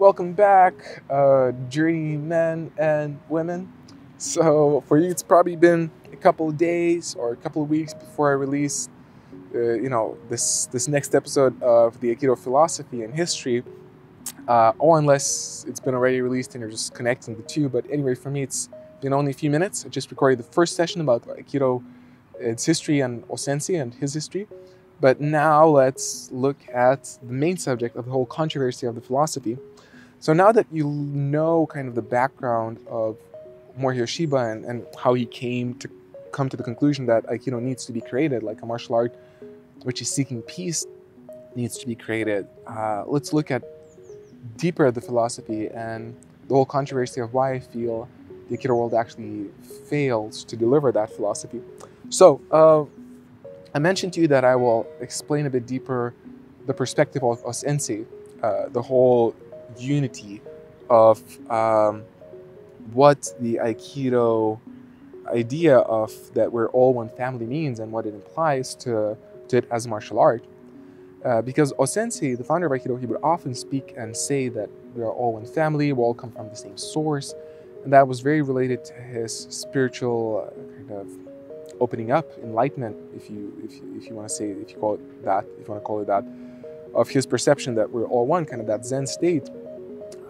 welcome back, uh, journeymen and women. So for you, it's probably been a couple of days or a couple of weeks before I release, uh, you know, this this next episode of the Aikido philosophy and history, uh, or unless it's been already released and you're just connecting the two. But anyway, for me, it's been only a few minutes. I just recorded the first session about Aikido, its history, and Osensei and his history. But now let's look at the main subject of the whole controversy of the philosophy. So now that you know kind of the background of Morihei Ueshiba and, and how he came to come to the conclusion that Aikido needs to be created, like a martial art which is seeking peace needs to be created, uh, let's look at deeper the philosophy and the whole controversy of why I feel the Aikido world actually fails to deliver that philosophy. So, uh, I mentioned to you that I will explain a bit deeper the perspective of Osensei, uh, the whole unity of um, what the Aikido idea of that we're all one family means and what it implies to, to it as a martial art. Uh, because Osensei, the founder of Aikido, he would often speak and say that we are all one family, we all come from the same source, and that was very related to his spiritual uh, kind of opening up, enlightenment, if you if you, if you want to say if you call it that, if you want to call it that, of his perception that we're all one, kind of that Zen state.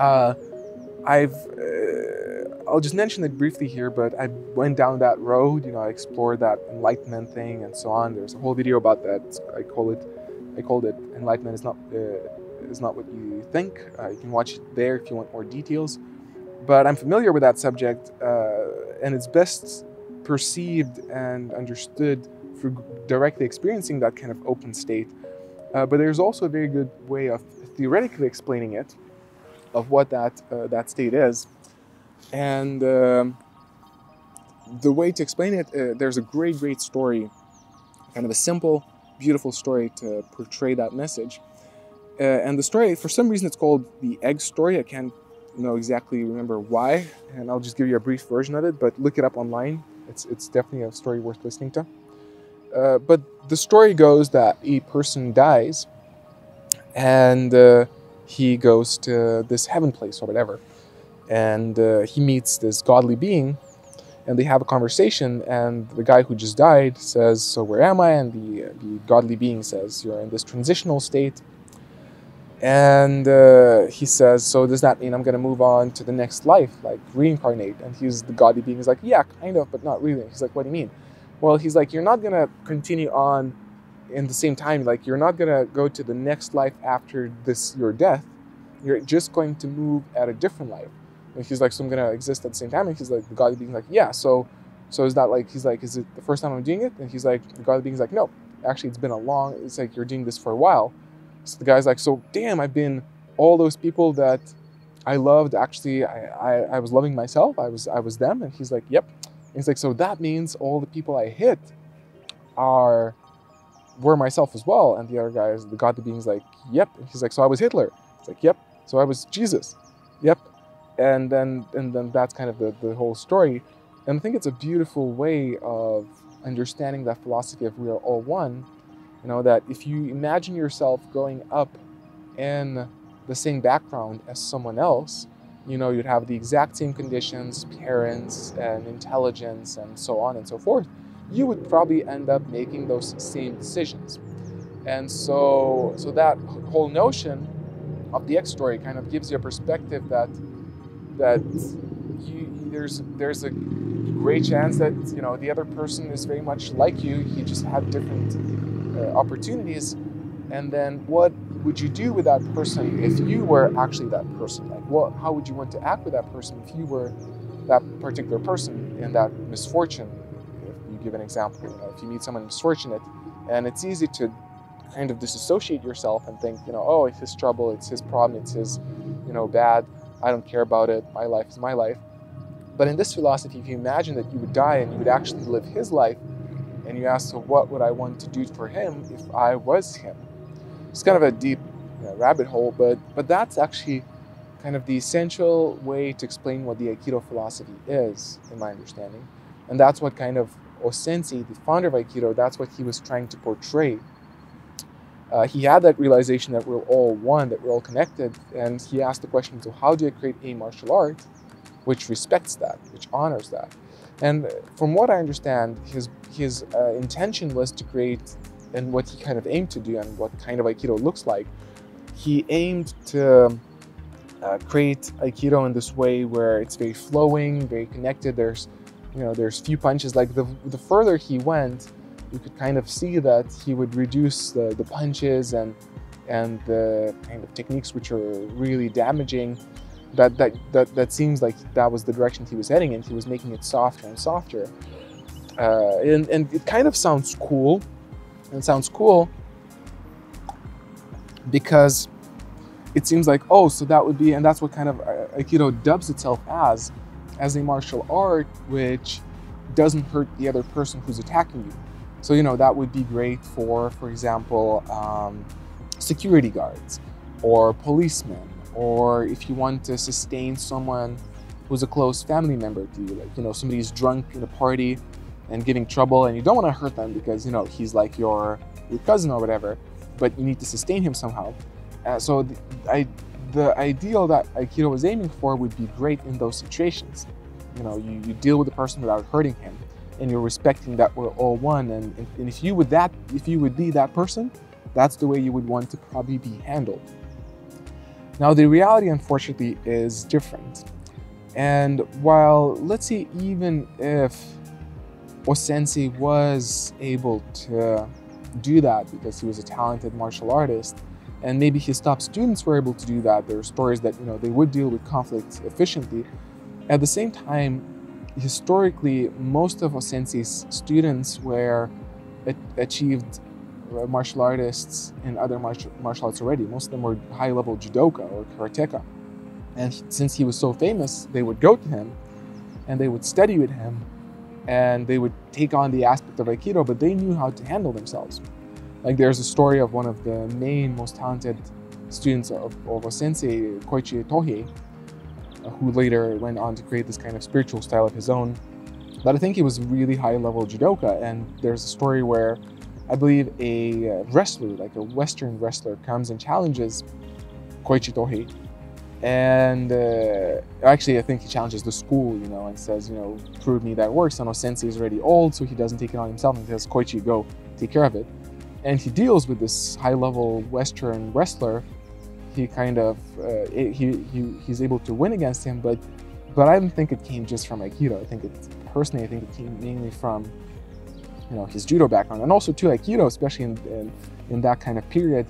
Uh, I've uh, I'll just mention it briefly here, but I went down that road. You know, I explored that enlightenment thing and so on. There's a whole video about that. I call it I called it enlightenment is not uh, is not what you think. Uh, you can watch it there if you want more details. But I'm familiar with that subject, uh, and it's best perceived and understood through directly experiencing that kind of open state. Uh, but there's also a very good way of theoretically explaining it, of what that uh, that state is, and um, the way to explain it. Uh, there's a great, great story, kind of a simple, beautiful story to portray that message. Uh, and the story, for some reason, it's called the egg story. I can't know exactly remember why, and I'll just give you a brief version of it. But look it up online it's, it's definitely a story worth listening to. Uh, but the story goes that a person dies and uh, he goes to this heaven place or whatever. And uh, he meets this godly being and they have a conversation. And the guy who just died says, So where am I? And the, the godly being says, You're in this transitional state and uh, he says, So does that mean I'm going to move on to the next life, like reincarnate? And he's the godly being. He's like, Yeah, kind of, but not really. He's like, What do you mean? Well, he's like, You're not going to continue on in the same time. Like, you're not to go to the next life after this, your death. You're just going to move at a different life. And he's like, So I'm to exist at the same time. And he's like, The godly being, like, Yeah, so. So is that like he's like, is it the first time I'm doing it? And he's like, the godly being's like, no, actually it's been a long. It's like you're doing this for a while so the guy's like, so damn, I've been all those people that I loved. Actually, I, I, I was loving myself. I was I was them. And he's like, yep. And he's like, so that means all the people I hit are were myself as well. And the other guys, the God the being's like, yep. And he's like, so I was Hitler. It's like, yep. So I was Jesus. Yep. And then and then that's kind of the, the whole story. And I think it's a beautiful way of understanding that philosophy of we are all one you know, that if you imagine yourself growing up in the same background as someone else, you know, you'd have the exact same conditions, parents, and intelligence, and so on and so forth, you would probably end up making those same decisions. And so, so that whole notion of the X story kind of gives you a perspective that that you, there's there's a great chance that you know the other person is very much like you. He just had different uh, opportunities and then what would you do with that person if you were actually that person like what how would you want to act with that person if you were that particular person in that misfortune give an example. You know if you meet someone misfortunate and it's easy to kind of disassociate yourself and think you know oh it's his trouble it's his problem it's his you know bad i don't care about it my life is my life. But in this philosophy if you imagine that you would die and you would actually live his life and you ask, so what would I want to do for him if I was him? It's kind of a deep you know, rabbit hole, but but that's actually kind of the essential way to explain what the Aikido philosophy is, in my understanding, and that's what kind of Osensei, the founder of Aikido, that's what he was trying to portray. uh, he had that realization that we're all one, that we're all connected, and he asked the question: "So how do I create a martial art which respects that, which honors that?" And from what I understand, his his uh, intention was to create, and what he kind of aimed to do, and what kind of Aikido looks like. He aimed to uh, create Aikido in this way where it's very flowing, very connected. There's, you know, there's few punches. Like the the further he went, you could kind of see that he would reduce the, the punches and and the kind of techniques which are really damaging. That, that that that seems like that was the direction he was heading in. He was making it softer and softer, uh, and and it kind of sounds cool. And sounds cool because it seems like oh, so that would be, and that's what kind of uh, Aikido dubs itself as, as a martial art which doesn't hurt the other person who's attacking you. So, you know, that would be great for, for example, um, security guards or policemen, or if you want to sustain someone who's a close family member to you, like, you know, somebody's drunk in a party and giving trouble and you don't want to hurt them because, you know, he's like your, your cousin or whatever, but you need to sustain him somehow. Uh, so I, the ideal that Aikido was aiming for would be great in those situations. You know, you, you deal with the person without hurting him and you're respecting that we're all one. And, and if you would that, if you would be that person, that's the way you would want to probably be handled. Now, the reality, unfortunately, is different. And while, let's say, even if Osensei was able to do that because he was a talented martial artist, and maybe his top students were able to do that, there are stories that you know they would deal with conflicts efficiently. At the same time, historically, most of Osensei's students were achieved uh, martial artists in other martial, martial arts already. Most of them were high-level judoka or karateka. And since he was so famous, they would go to him and they would study with him and they would take on the aspect of Aikido, but they knew how to handle themselves. Like there's a story of one of the main, most talented students of, of Osensei, Koichi Tohei, who later went on to create this kind of spiritual style of his own. But I think he was really high level judoka, and there's a story where I believe a wrestler, like a Western wrestler, comes and challenges Koichi Tohei. And uh, actually, I think he challenges the school, you know, and says, you know, prove me that works. I know Sensei is already old, so he doesn't take it on himself and says, Koichi, go take care of it. And he deals with this high level Western wrestler he kind of uh, he, he he's able to win against him, but but I don't think it came just from Aikido. I think it personally I think it came mainly from you know his judo background and also to Aikido, especially in, in, in that kind of period.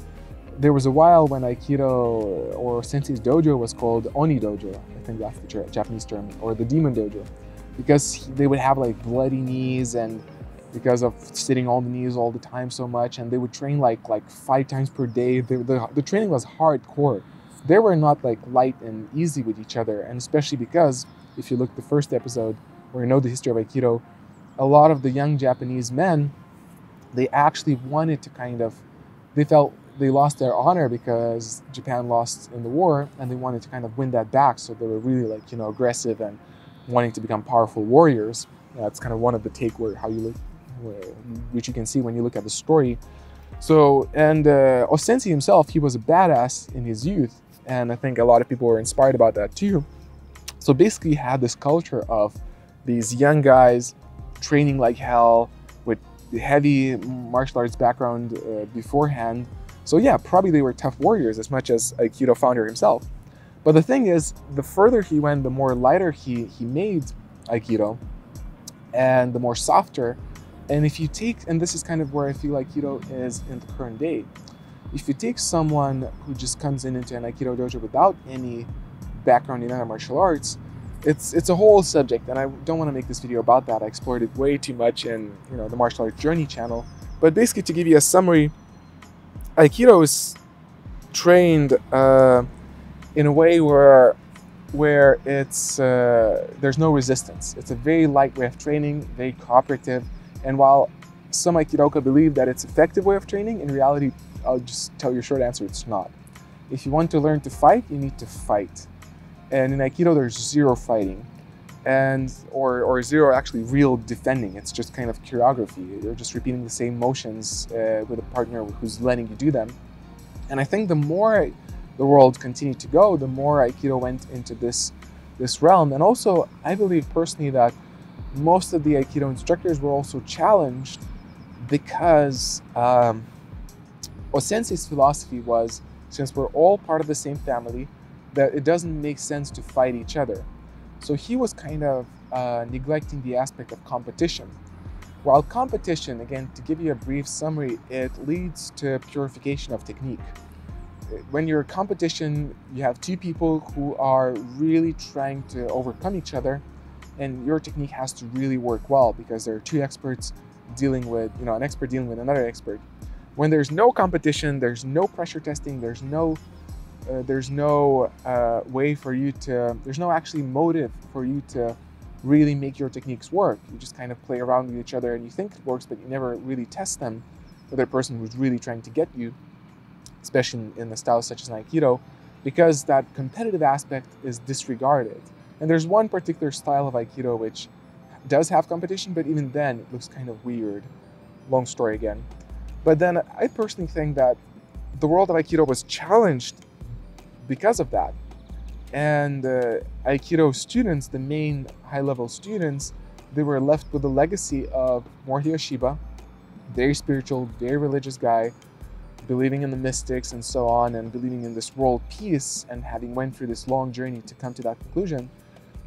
There was a while when Aikido or Sensei's dojo was called Oni Dojo. I think that's the Japanese term, or the Demon Dojo, because they would have like bloody knees and because of sitting on the knees all the time so much and they would train like like five times per day. The, the, training was hardcore. They were not like light and easy with each other and especially because if you look the first episode where you know the history of aikido a lot of the young japanese men they actually wanted to kind of they felt they lost their honor because japan lost in the war and they wanted to kind of win that back so they were really like you know aggressive and wanting to become powerful warriors. That's kind of one of the take where how you look which you can see when you look at the story. So, and uh, himself, he was a badass in his youth, and I think a lot of people were inspired about that too. So basically, had this culture of these young guys training like hell with heavy martial arts background uh, beforehand. So yeah, probably they were tough warriors as much as Aikido founder himself. But the thing is, the further he went, the more lighter he, he made Aikido, and the more softer and if you take, and this is kind of where I feel like Aikido is in the current day, if you take someone who just comes in into an Aikido dojo without any background in other martial arts, it's it's a whole subject, and I don't want to make this video about that. I explored it way too much in you know the martial arts journey channel. But basically, to give you a summary, Aikido is trained uh, in a way where where it's uh, there's no resistance. It's a very light way of training, very cooperative and while some Aikidoka believe that it's effective way of training, in reality, I'll just tell you short answer, it's not. If you want to learn to fight, you need to fight. And in Aikido, there's zero fighting. and or or zero actually real defending. It's just kind of choreography. You're just repeating the same motions uh, with a partner who's letting you do them. And I think the more the world continued to go, the more Aikido went into this this realm. And also, I believe personally that most of the Aikido instructors were also challenged because um, Osensei's philosophy was since we're all part of the same family, that it doesn't make sense to fight each other. So he was kind of uh, neglecting the aspect of competition. While competition, again, to give you a brief summary, it leads to purification of technique. When you're a competition, you have two people who are really trying to overcome each other, and your technique has to really work well because there are two experts dealing with, you know, an expert dealing with another expert. When there's no competition, there's no pressure testing, there's no uh, there's no uh, way for you to, there's no actually motive for you to really make your techniques work. You just kind of play around with each other and you think it works, but you never really test them with a person who's really trying to get you, especially in the styles such as Aikido, because that competitive aspect is disregarded. And there's one particular style of Aikido which does have competition, but even then it looks kind of weird. Long story again. But then I personally think that the world of Aikido was challenged because of that. And uh, Aikido students, the main high level students, they were left with the legacy of Morihei Ueshiba, very spiritual, very religious guy, believing in the mystics and so on, and believing in this world peace, and having went through this long journey to come to that conclusion.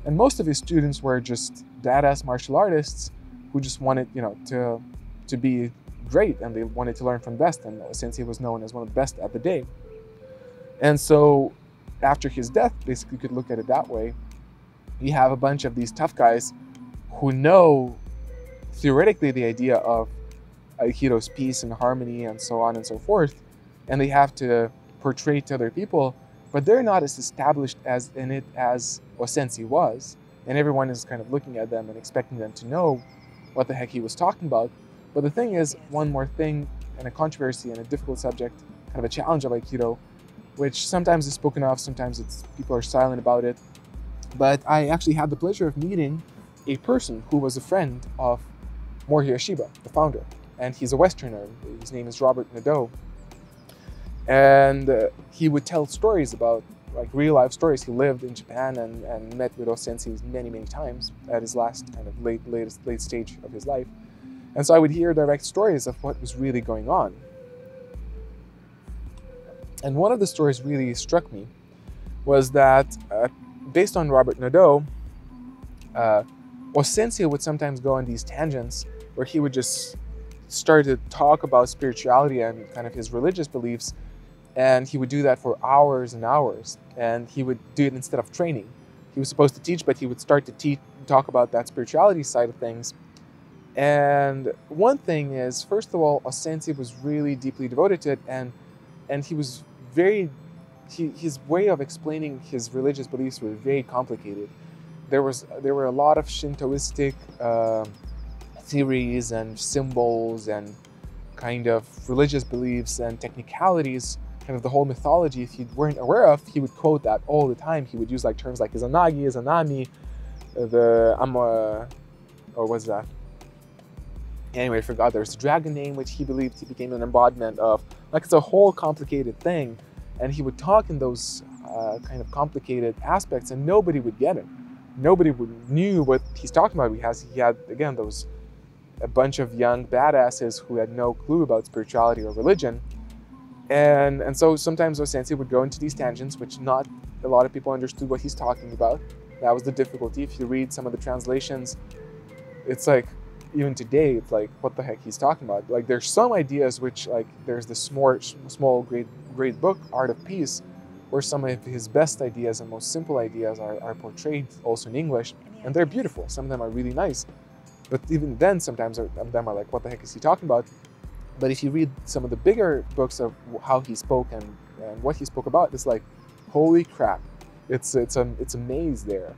And most of his students were just badass martial artists who just wanted, you know, to to be great, and they wanted to learn from best. And since he was known as one of the best at the day. And so after his death, basically, you could look at it that way. You have a bunch of these tough guys who know theoretically the idea of Aikido's peace and harmony and so on and so forth, and they have to portray to other people, but they're not as established as in it as Osensei was. And everyone is kind of looking at them and expecting them to know what the heck he was talking about. But the thing is, one more thing, and a controversy and a difficult subject, kind of a challenge of Aikido, which sometimes is spoken of, sometimes it's people are silent about it. But I actually had the pleasure of meeting a person who was a friend of Morihei Ueshiba, the founder, and he's a Westerner. His name is Robert Nadeau, and uh, he would tell stories about like real life stories. He lived in Japan and, and met with Osensei many many times at his last kind of late latest late stage of his life, and so I would hear direct stories of what was really going on and one of the stories really struck me was that, uh, based on Robert Nadeau, uh, Osensei would sometimes go on these tangents where he would just start to talk about spirituality and kind of his religious beliefs, and he would do that for hours and hours. And he would do it instead of training. He was supposed to teach, but he would start to teach, talk about that spirituality side of things. And one thing is, first of all, Osensei was really deeply devoted to it, and and he was very he, his way of explaining his religious beliefs was very complicated. There was there were a lot of Shintoistic uh, theories and symbols and kind of religious beliefs and technicalities, kind of the whole mythology. If you weren't aware of, he would quote that all the time. He would use like terms like Izanagi, Izanami, uh, the Amma, or what's that? Anyway, I forgot. There's a dragon name which he believed he became an embodiment of. Like it's a whole complicated thing. And he would talk in those uh, kind of complicated aspects and nobody would get it. Nobody would, knew what he's talking about because he had, again, those a bunch of young badasses who had no clue about spirituality or religion. And, and so sometimes Osensei would go into these tangents, which not a lot of people understood what he's talking about. That was the difficulty. If you read some of the translations, it's like, even today, it's like, what the heck he's talking about. Like, there's some ideas which, like, there's this small, small great, great book, Art of Peace, where some of his best ideas and most simple ideas are, are portrayed also in English, and they're beautiful. Some of them are really nice. But even then, sometimes some of them are like, what the heck is he talking about? But if you read some of the bigger books of how he spoke and, and what he spoke about, it's like, holy crap. It's, it's, a, it's a maze there.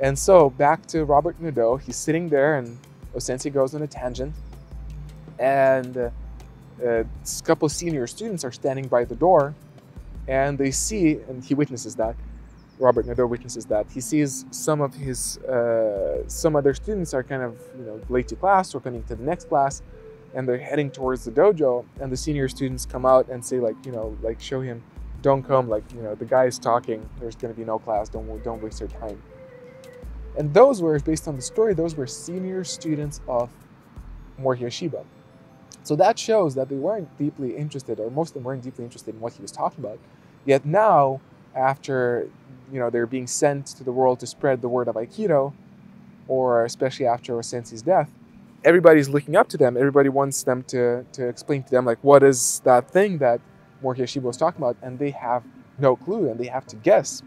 And so back to Robert Nadeau, he's sitting there and Osensei goes on a tangent, and uh, a couple senior students are standing by the door, and they see, and he witnesses that, Robert Nadeau witnesses that. He sees some of his, uh, some other students are kind of, you know, late to class or coming to the next class, and they're heading towards the dojo, and the senior students come out and say like, you know, like show him, don't come, like, you know, the guy is talking. There's going to be no class. Don't don't waste your time. And those were, based on the story, those were senior students of Morihei Ueshiba. So that shows that they weren't deeply interested, or most of them weren't deeply interested in what he was talking about. Yet now, after you know they're being sent to the world to spread the word of Aikido, or especially after Osensei's death, everybody's looking up to them. Everybody wants them to, to explain to them like what is that thing that Morihei Ueshiba was talking about, and they have no clue and they have to guess.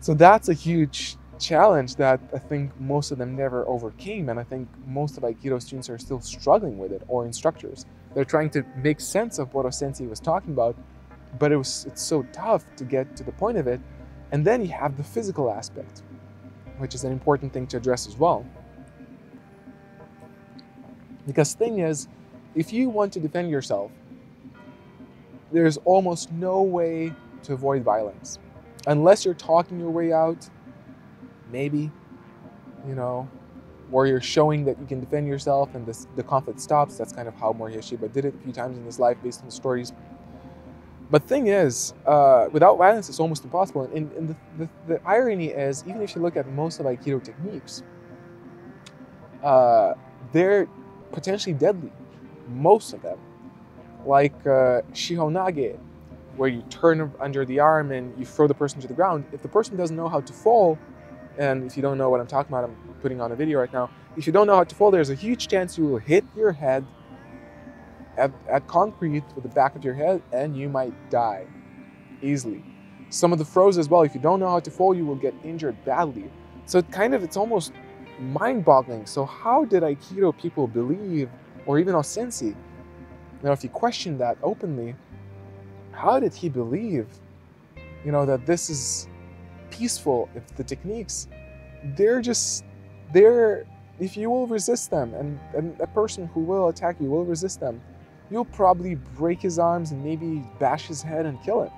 So that's a huge challenge that I think most of them never overcame, and I think most of Aikido students are still struggling with it, or instructors. They're trying to make sense of what Osensei was talking about, but it was it's so tough to get to the point of it. And then you have the physical aspect, which is an important thing to address as well. Because thing is, if you want to defend yourself, there's almost no way to avoid violence. Unless you're talking your way out, maybe, you know, or you're showing that you can defend yourself and this, the conflict stops. That's kind of how Morihei Ueshiba did it a few times in his life based on the stories. But thing is, uh, without violence, it's almost impossible. And, and the, the, the, irony is, even if you look at most of Aikido techniques, uh, they're potentially deadly. Most of them. Like uh, Shihonage, where you turn under the arm and you throw the person to the ground. If the person doesn't know how to fall, and if you don't know what I'm talking about, I'm putting on a video right now. If you don't know how to fall, there's a huge chance you will hit your head at, at concrete with the back of your head and you might die easily. Some of the throws as well, if you don't know how to fall, you will get injured badly. So it kind of, it's almost mind-boggling. So how did Aikido people believe, or even Osensei, now if you question that openly, how did he believe, you know, that this is peaceful if the techniques, they're just, they're, if you will resist them, and, and a person who will attack you will resist them, you'll probably break his arms and maybe bash his head and kill him.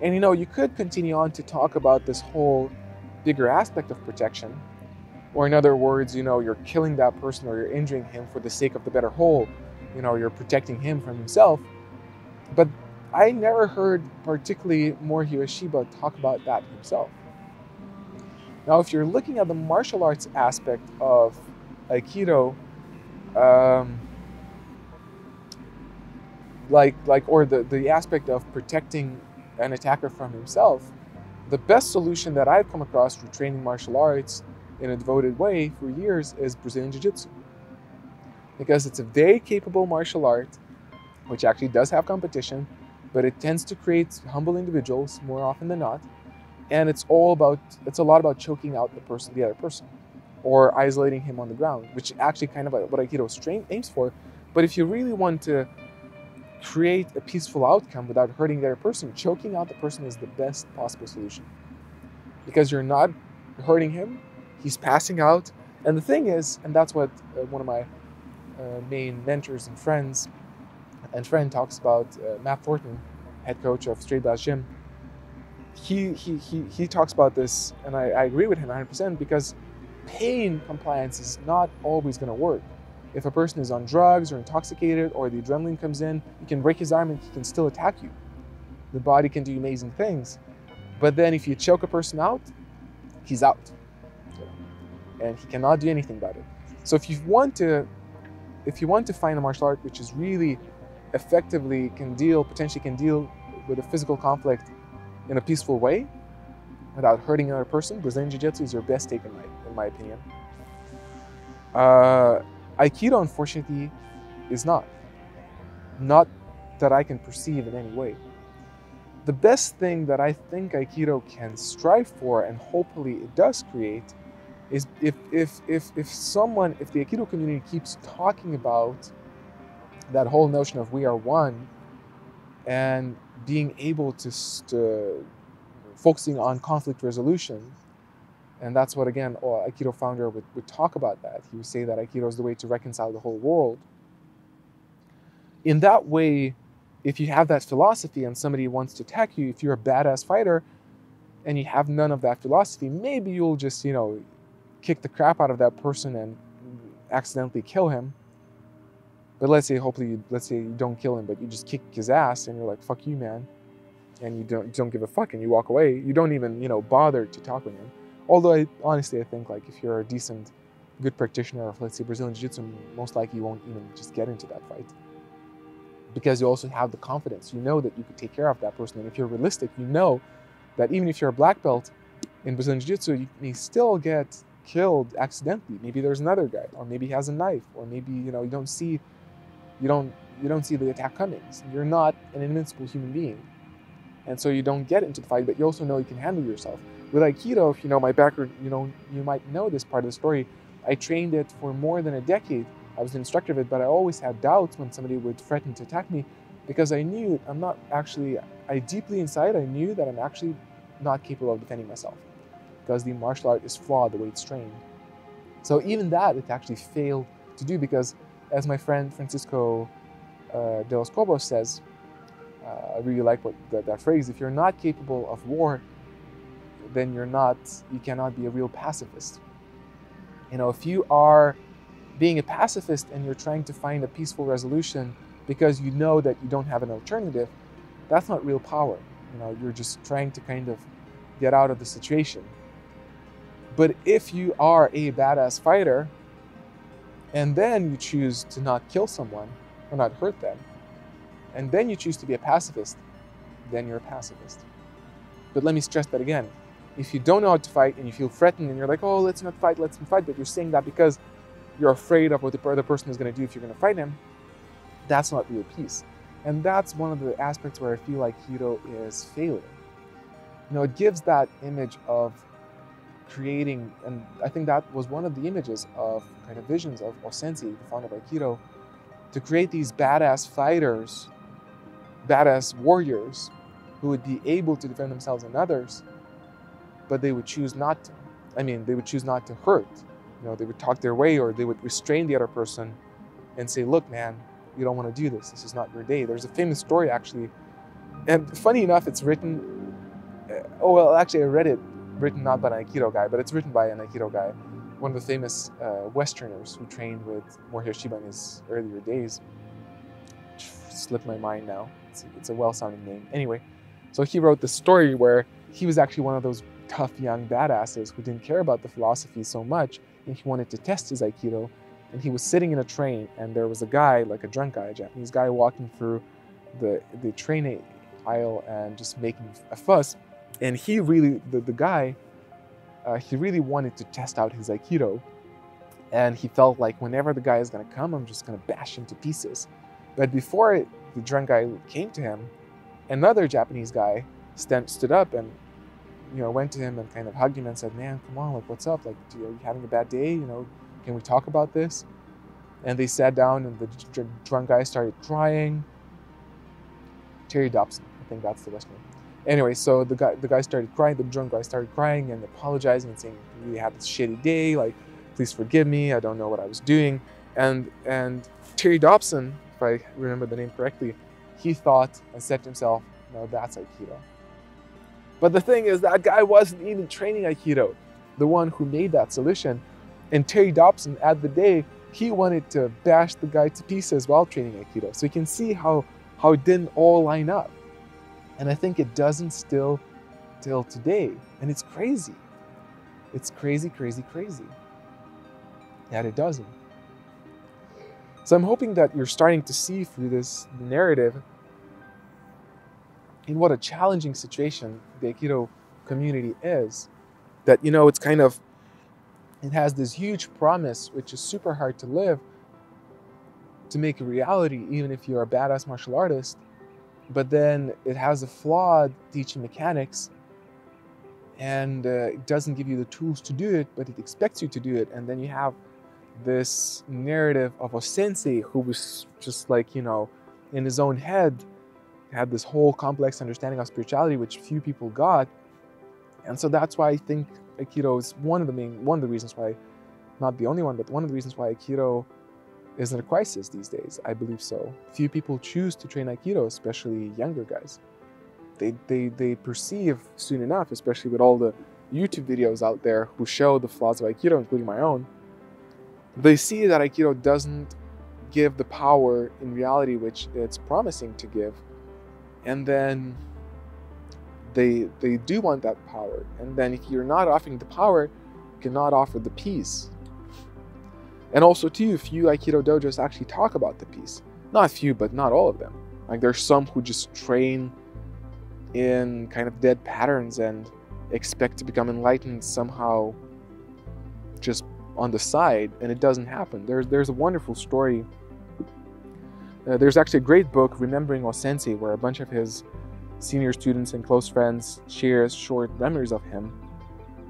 And you know, you could continue on to talk about this whole bigger aspect of protection. Or in other words, you know, you're killing that person or you're injuring him for the sake of the better whole. You know, you're protecting him from himself. But I never heard particularly Morihei Ueshiba talk about that himself. Now, if you're looking at the martial arts aspect of Aikido, um, like like or the, the aspect of protecting an attacker from himself, the best solution that I've come across through training martial arts in a devoted way for years is Brazilian Jiu-Jitsu. Because it's a very capable martial art, which actually does have competition, but it tends to create humble individuals more often than not. And it's all about it's a lot about choking out the person, the other person, or isolating him on the ground, which actually kind of what Aikido aims for. But if you really want to create a peaceful outcome without hurting the other person, choking out the person is the best possible solution. Because you're not hurting him, he's passing out. And the thing is, and that's what uh, one of my uh, main mentors and friends and friend talks about, uh, Matt Thornton, head coach of Straight Blast Gym. He, he, he, he talks about this, and I, I agree with him 100% because pain compliance is not always going to work. If a person is on drugs or intoxicated or the adrenaline comes in, you can break his arm and he can still attack you. The body can do amazing things. But then if you choke a person out, he's out. And he cannot do anything about it. So if you want to if you want to find a martial art which is really effectively can deal, potentially can deal with a physical conflict in a peaceful way without hurting another person, Brazilian Jiu-Jitsu is your best take in my, in my opinion. Uh, Aikido, unfortunately, is not. Not that I can perceive in any way. The best thing that I think Aikido can strive for, and hopefully it does create, is if, if, if, if someone, if the Aikido community keeps talking about that whole notion of we are one and being able to, to uh, focusing on conflict resolution and that's what, again, oh, Aikido founder would, would talk about that. He would say that Aikido is the way to reconcile the whole world. In that way, if you have that philosophy and somebody wants to attack you, if you're a badass fighter and you have none of that philosophy, maybe you'll just, you know, kick the crap out of that person and accidentally kill him. But let's say, hopefully, you, let's say you don't kill him, but you just kick his ass and you're like, fuck you, man. And you don't, don't give a fuck and you walk away. You don't even, you know, bother to talk with him. Although, I, honestly, I think like if you're a decent, good practitioner of, let's say, Brazilian Jiu Jitsu, most likely you won't even just get into that fight because you also have the confidence. You know that you could take care of that person. And if you're realistic, you know that even if you're a black belt in Brazilian Jiu Jitsu, you may still get killed accidentally. Maybe there's another guy, or maybe he has a knife, or maybe you know you don't see, you don't you don't see the attack coming. You're not an invincible human being, and so you don't get into the fight. But you also know you can handle yourself. With Aikido, if you know my background, you know you might know this part of the story. I trained it for more than a decade I was an instructor of it, but I always had doubts when somebody would threaten to attack me because I knew I'm not actually, I deeply inside, I knew that I'm actually not capable of defending myself because the martial art is flawed the way it's trained. So even that, it actually failed to do because, as my friend Francisco uh, de los Cobos says, uh, I really like what that, that phrase, if you're not capable of war, then you're not, you cannot be a real pacifist. You know, if you are being a pacifist and you're trying to find a peaceful resolution because you know that you don't have an alternative, that's not real power. You know, you're just trying to kind of get out of the situation. But if you are a badass fighter and then you choose to not kill someone or not hurt them, and then you choose to be a pacifist, then you're a pacifist. But let me stress that again. If you don't know how to fight and you feel threatened and you're like, oh, let's not fight, let's not fight, but you're saying that because you're afraid of what the other person is going to do if you're going to fight him, that's not real peace. And that's one of the aspects where I feel like Aikido is failing. You know, it gives that image of creating, and I think that was one of the images of kind of visions of Osensei, the founder of Aikido, to create these badass fighters, badass warriors who would be able to defend themselves and others, but they would choose not to. I mean, they would choose not to hurt you know, they would talk their way or they would restrain the other person and say, look, man, you don't want to do this. This is not your day. There's a famous story actually. And funny enough, it's written, oh, well, actually, I read it written not by an Aikido guy, but it's written by an Aikido guy, one of the famous uh, Westerners who trained with Morihei Ueshiba in his earlier days. Slipped my mind now. It's, it's a well sounding name. Anyway, so he wrote the story where he was actually one of those tough young badasses who didn't care about the philosophy so much and he wanted to test his Aikido. And he was sitting in a train, and there was a guy, like a drunk guy, a Japanese guy, walking through the, the train aisle and just making a fuss. And he really, the, the guy, uh, he really wanted to test out his Aikido. And he felt like whenever the guy is to come, I'm just to bash him to pieces. But before the drunk guy came to him, another Japanese guy stand, stood up and you know, went to him and kind of hugged him and said, "Man, come on, like, what's up? Like, are you having a bad day? You know, can we talk about this?" And they sat down, and the drunk guy started crying. Terry Dobson, I think that's the West name. Anyway, so the guy, the guy started crying. The drunk guy started crying and apologizing and saying, "We had this shitty day. Like, please forgive me. I don't know what I was doing." And and Terry Dobson, if I remember the name correctly, he thought and said to himself, "No, that's Aikido." But the thing is, that guy wasn't even training Aikido, the one who made that solution. And Terry Dobson, at the day, he wanted to bash the guy to pieces while training Aikido. So you can see how, how it didn't all line up. And I think it doesn't still till today. And it's crazy. It's crazy, crazy, crazy that it doesn't. So I'm hoping that you're starting to see through this narrative in what a challenging situation the Aikido community is. That, you know, it's kind of, it has this huge promise, which is super hard to live, to make a reality, even if you're a badass martial artist. But then it has a flawed teaching mechanics and uh, it doesn't give you the tools to do it, but it expects you to do it. And then you have this narrative of a sensei who was just like, you know, in his own head had this whole complex understanding of spirituality, which few people got. And so that's why I think Aikido is one of the main, one of the reasons why, not the only one, but one of the reasons why Aikido is in a crisis these days. I believe so. Few people choose to train Aikido, especially younger guys. They, they, they perceive soon enough, especially with all the YouTube videos out there who show the flaws of Aikido, including my own, they see that Aikido doesn't give the power in reality which it's promising to give. And then they they do want that power. And then if you're not offering the power, you cannot offer the peace. And also too, few Aikido dojos actually talk about the peace. Not few, but not all of them. Like there's some who just train in kind of dead patterns and expect to become enlightened somehow just on the side and it doesn't happen. There's there's a wonderful story. Uh, there's actually a great book, Remembering O-Sensei, where a bunch of his senior students and close friends share short memories of him.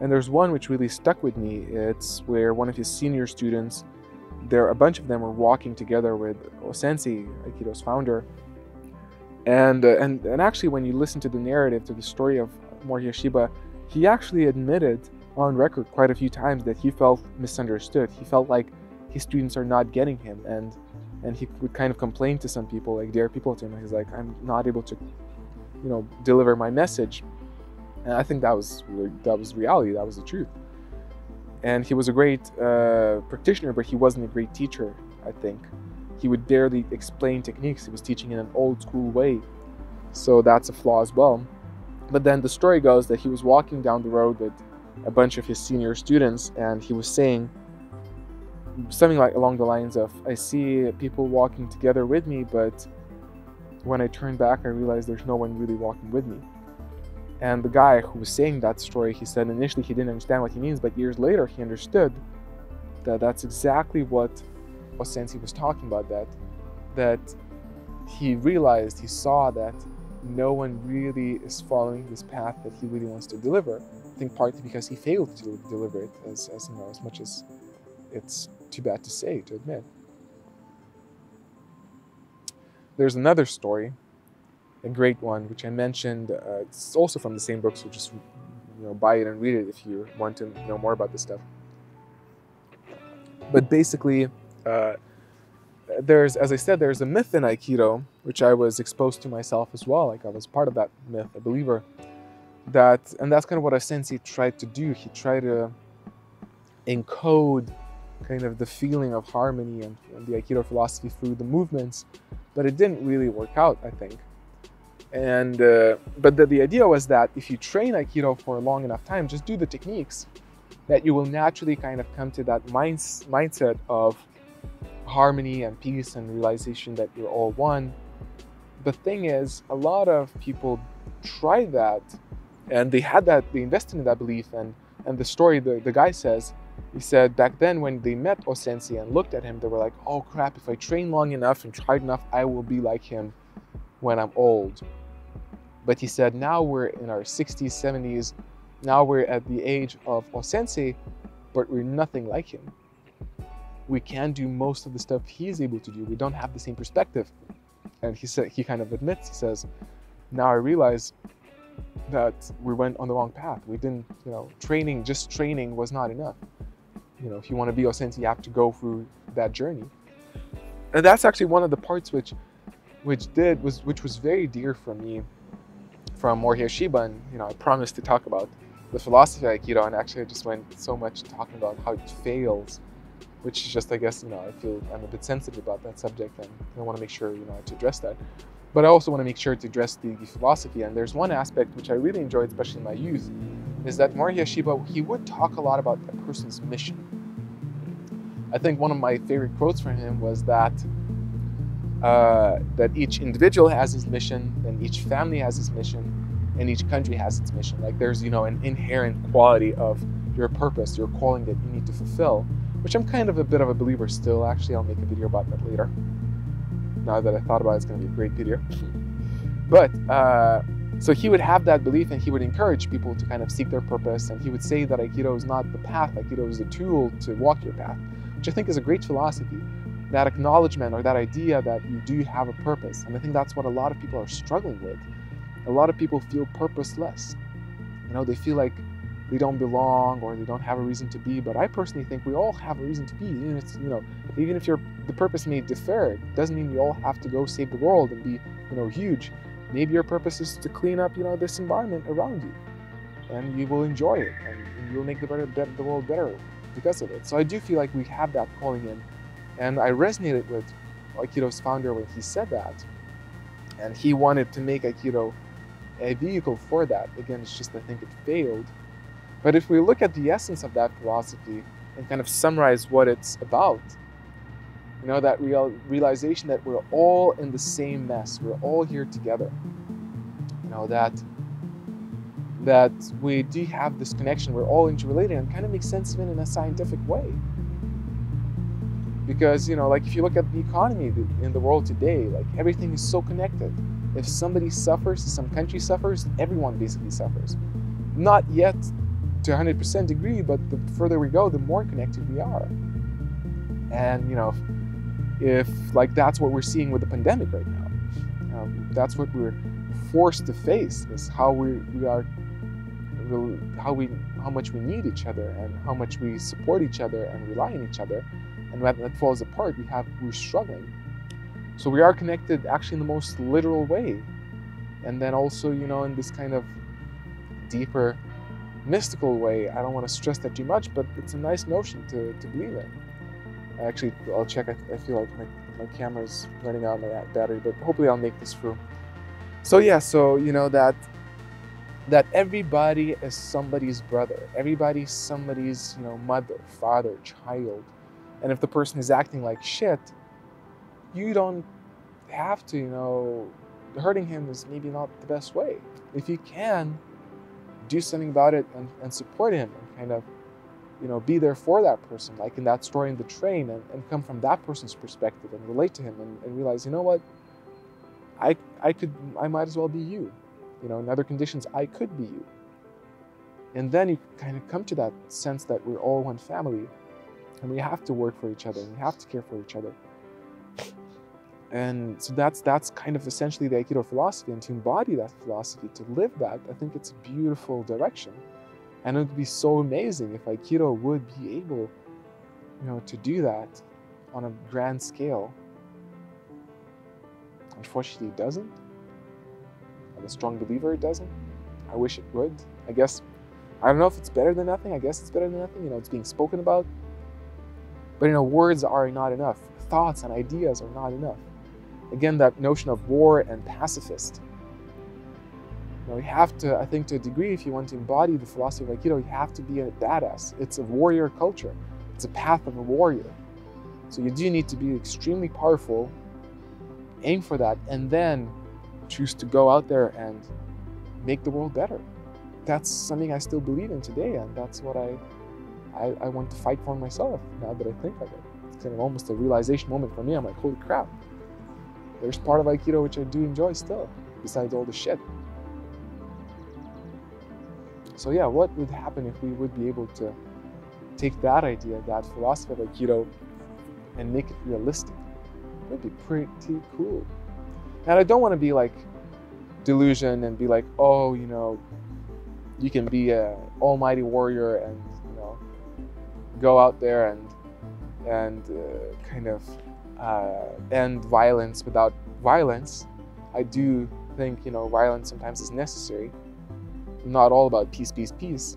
And there's one which really stuck with me. It's where one of his senior students, there a bunch of them were walking together with O-Sensei, Aikido's founder. And, uh, and and actually, when you listen to the narrative, to the story of Morihei Ueshiba, he actually admitted on record quite a few times that he felt misunderstood. He felt like his students are not getting him, and and he would kind of complain to some people, like dear people to him. He's like, I'm not able to, you know, deliver my message. And I think that was that was reality. That was the truth. And he was a great uh, practitioner, but he wasn't a great teacher. I think he would barely explain techniques. He was teaching in an old school way, so that's a flaw as well. But then the story goes that he was walking down the road with a bunch of his senior students, and he was saying something like along the lines of, I see people walking together with me, but when I turn back, I realize there's no one really walking with me. And the guy who was saying that story, he said initially he didn't understand what he means, but years later he understood that that's exactly what O-Sensei was talking about. That that he realized, he saw that no one really is following this path that he really wants to deliver. I think partly because he failed to deliver it as, as you know, as much as it's too bad to say, to admit. There's another story, a great one, which I mentioned. Uh, it's also from the same book, so just you know, buy it and read it if you want to know more about this stuff. But basically, uh, there's, as I said, there's a myth in Aikido, which I was exposed to myself as well. Like I was part of that myth, a believer. That, and that's kind of what sensei tried to do. He tried to encode kind of the feeling of harmony and, and, the Aikido philosophy through the movements, but it didn't really work out, I think. And uh, but the, the idea was that if you train Aikido for a long enough time, just do the techniques, that you will naturally kind of come to that mind, mindset of harmony and peace and realization that you're all one. The thing is, a lot of people try that and they had that, they invested in that belief. And, and the story, the, the guy says, he said back then when they met O-Sensei and looked at him, they were like, oh crap, if I train long enough and tried enough, I will be like him when I'm old. But he said, now we're in our 60s, 70s, now we're at the age of O-Sensei, but we're nothing like him we can't do most of the stuff he's able to do. We don't have the same perspective. And he said he kind of admits, he says, now I realize that we went on the wrong path. We didn't, you know, training, just training was not enough. You know, if you want to be O-Sensei, you have to go through that journey. And that's actually one of the parts which which did was which was very dear for me from Morihei Ueshiba and you know I promised to talk about the philosophy of Aikido and actually I just went so much talking about how it fails which is just, I guess, you know, I feel I'm a bit sensitive about that subject and I want to make sure, you know, to address that. But I also want to make sure to address the, the philosophy. And there's one aspect which I really enjoyed, especially in my youth, is that Morihei Ueshiba, he would talk a lot about a person's mission. I think one of my favorite quotes from him was that uh, that each individual has his mission, and each family has his mission, and each country has its mission. Like there's, you know, an inherent quality of your purpose, your calling that you need to fulfill which I'm kind of a bit of a believer still. Actually, I'll make a video about that later. Now that I thought about it, it's going to be a great video. but uh, so he would have that belief and he would encourage people to kind of seek their purpose. And he would say that Aikido is not the path, Aikido is a tool to walk your path, which I think is a great philosophy. That acknowledgement or that idea that you do have a purpose. And I think that's what a lot of people are struggling with. A lot of people feel purposeless. You know, they feel like they don't belong or they don't have a reason to be. But I personally think we all have a reason to be. Even if, you know, even if your the purpose may differ, it doesn't mean you all have to go save the world and be, you know, huge. Maybe your purpose is to clean up, you know, this environment around you, and you will enjoy it, and you'll make the, better, the world better because of it. So I do feel like we have that calling in, and I resonated with Aikido's founder when he said that, and he wanted to make Aikido a vehicle for that. Again, it's just I think it failed but if we look at the essence of that philosophy and kind of summarize what it's about, you know, that real realization that we're all in the same mess, we're all here together. You know, that that we do have this connection, we're all interrelated and kind of makes sense even in a scientific way. Because, you know, like if you look at the economy in the world today, like everything is so connected. If somebody suffers, some country suffers, everyone basically suffers. Not yet to 100% degree, but the further we go, the more connected we are. And, you know, if, if like that's what we're seeing with the pandemic right now, um, that's what we're forced to face is how we, we are, how we, how much we need each other and how much we support each other and rely on each other. And when that falls apart, we have, we're struggling. So we are connected actually in the most literal way. And then also, you know, in this kind of deeper mystical way. I don't want to stress that too much, but it's a nice notion to, to believe in. Actually, I'll check. I, I feel like my, my camera's running out of my battery, but hopefully I'll make this through. So yeah, so you know that that everybody is somebody's brother. Everybody's somebody's, you know, mother, father, child. And if the person is acting like shit, you don't have to, you know, hurting him is maybe not the best way. If you can, do something about it and, and support him and kind of you know be there for that person like in that story in the train and, and come from that person's perspective and relate to him and, and realize you know what? I i could i might as well be you. You know in other conditions i could be you. And then you kind of come to that sense that we're all one family and we have to work for each other and we have to care for each other and so that's that's kind of essentially the Aikido philosophy. And to embody that philosophy, to live that, I think it's a beautiful direction. And it would be so amazing if Aikido would be able, you know, to do that on a grand scale. Unfortunately, it doesn't. I'm a strong believer it doesn't. I wish it would. I guess I don't know if it's better than nothing. I guess it's better than nothing. You know, it's being spoken about. But you know, words are not enough. Thoughts and ideas are not enough. Again, that notion of war and pacifist. Know, you have to, I think, to a degree, if you want to embody the philosophy of Aikido, you have to be a badass. It's a warrior culture. It's a path of a warrior. So you do need to be extremely powerful, aim for that, and then choose to go out there and make the world better. That's something I still believe in today, and that's what I, I, I want to fight for myself now that I think of it. It's kind of almost a realization moment for me. I'm like, holy crap, there's part of Aikido which I do enjoy still, besides all the shit. So yeah, what would happen if we would be able to take that idea, that philosophy of Aikido, and make it realistic? That'd be pretty cool. And I don't want to be like delusion and be like, oh, you know, you can be a almighty warrior and you know go out there and and uh, kind of uh, end violence without violence. I do think you know violence sometimes is necessary. Not all about peace, peace, peace,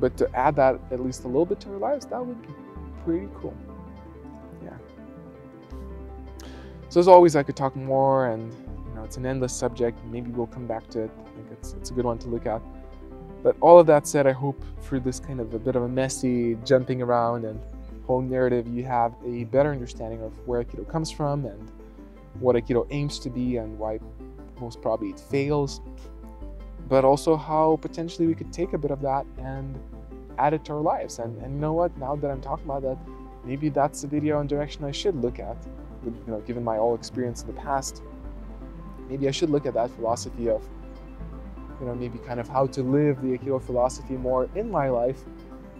but to add that at least a little bit to our lives, that would be pretty cool. Yeah. So as always, I could talk more, and you know it's an endless subject. Maybe we'll come back to it. I think it's it's a good one to look at. But all of that said, I hope for this kind of a bit of a messy jumping around and whole narrative, you have a better understanding of where Aikido comes from and what Aikido aims to be and why most probably it fails, but also how potentially we could take a bit of that and add it to our lives. And, and you know what? Now that I'm talking about that, maybe that's the video and direction I should look at. You know, given my all experience in the past, maybe I should look at that philosophy of, you know, maybe kind of how to live the Aikido philosophy more in my life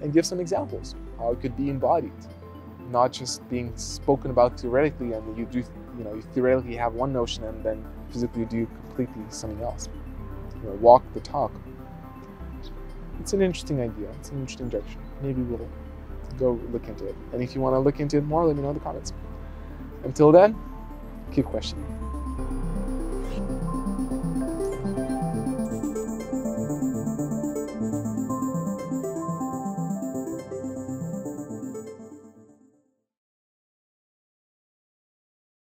and give some examples how it could be embodied, not just being spoken about theoretically and you do, you know, you theoretically have one notion and then physically do completely something else. You know, walk the talk. it's an interesting idea. It's an interesting direction. Maybe we'll go look into it. And if you want to look into it more, let me know in the comments. Until then, keep questioning.